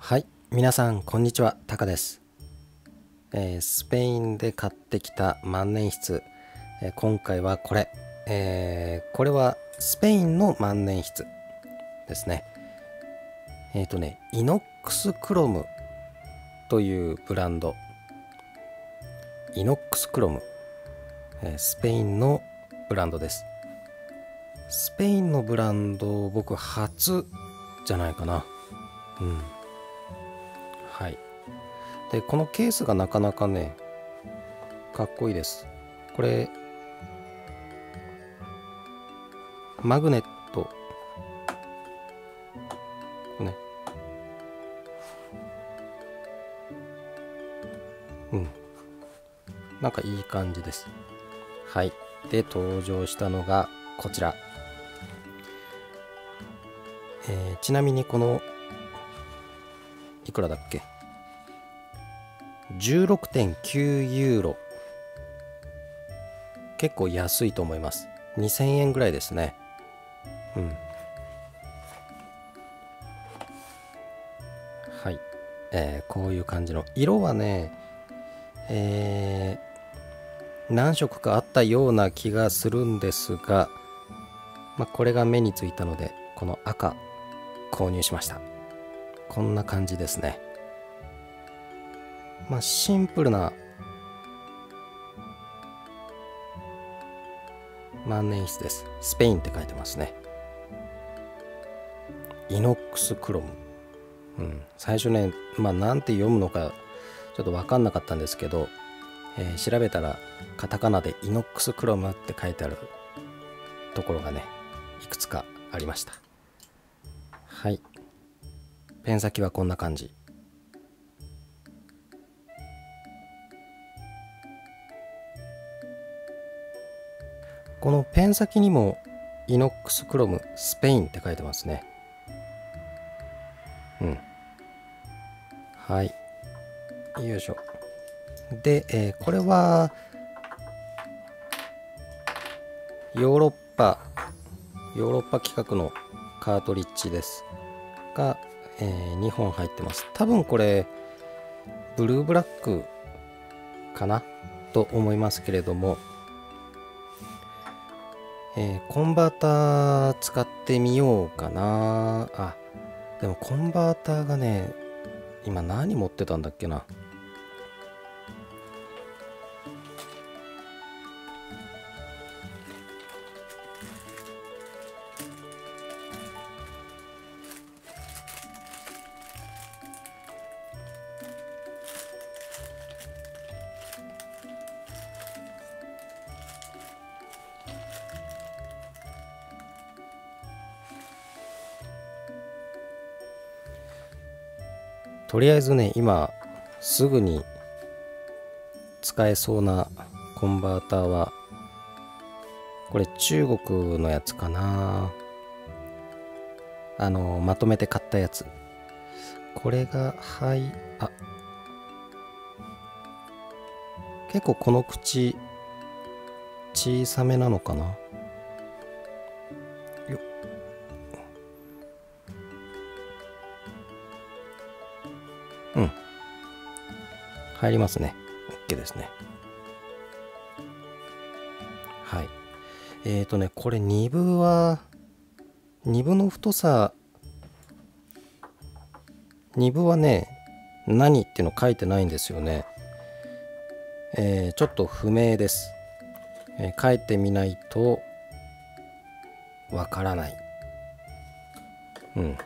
はい。皆さんこんにちは。タカです、えースペインで買ってきた万年筆、えー今回はこれ、えーこれはスペインの万年筆ですね。えっ、とねイノックスクロムというブランド。イノックスクロム、えスペインのブランドです。スペインのブランド僕初じゃないかな。うん。はい。でこのケースがなかなかねかっこいいです。これマグネット。ね。うん。なんかいい感じです。はい。で登場したのがこちら。えーちなみにこのいくらだっけ？16.9ユーロ。結構安いと思います。2000円ぐらいですね。うん。はい、えーこういう感じの色はねえー何色かあったような気がするんですが、まあ、これが目についたのでこの赤購入しました。こんな感じですね。まあシンプルな万年筆です。スペインって書いてますね。イノックスクロム。うん。最初ねまあなんて読むのかちょっと分かんなかったんですけど、えー調べたらカタカナでイノックスクロムって書いてあるところがねいくつかありました。はい。ペン先はこんな感じ。このペン先にもイノックスクロムスペインって書いてますね。うん。はい。よいしょ。で、えーこれはヨーロッパヨーロッパ規格のカートリッジです。が、え2本入ってます。多分これブルーブラックかなと思いますけれども、えーコンバーター使ってみようかな。あでもコンバーターがね今何持ってたんだっけな。とりあえずね今すぐに使えそうなコンバーターはこれ中国のやつかな。あのまとめて買ったやつ。これがはいあ。結構この口小さめなのかな。入りますね。OK ですね。はい。えーとねこれ2部は2部の太さ2部はね何っていうの書いてないんですよね。えーちょっと不明です、えー書いてみないとわからない。うん。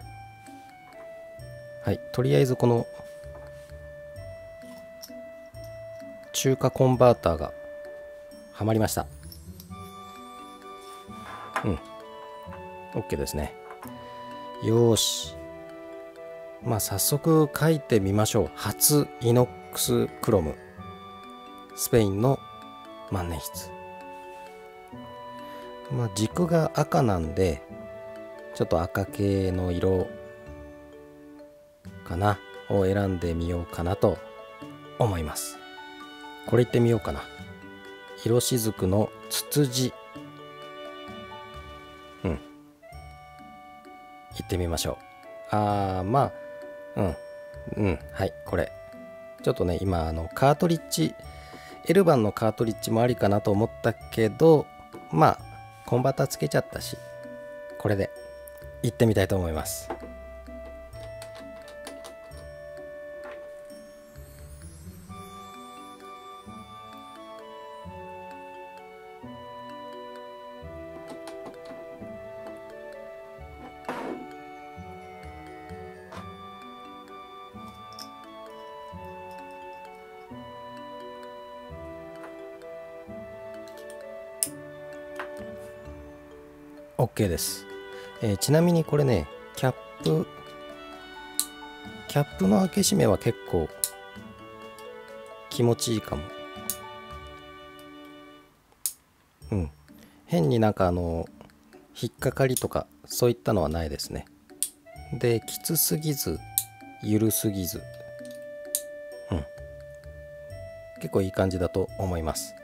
はい。とりあえずこの中華コンバーターがはまりました。うん。OK ですね。よし。まあ早速書いてみましょう。初イノックスクロム。スペインの万年筆。まあ軸が赤なんでちょっと赤系の色かな？を選んでみようかなと思います。これいってみようかな。色しずくのツツジ。うん。行ってみましょう。あーまあうん。うん。はいこれ。ちょっとね今あのカートリッジ。L 版のカートリッジもありかなと思ったけどまあコンバーターつけちゃったしこれで行ってみたいと思います。OK です、えー、ちなみにこれねキャップキャップの開け閉めは結構気持ちいいかも。うん。変になんかあの引っかかりとかそういったのはないですね。できつすぎず緩すぎず。うん。結構いい感じだと思います。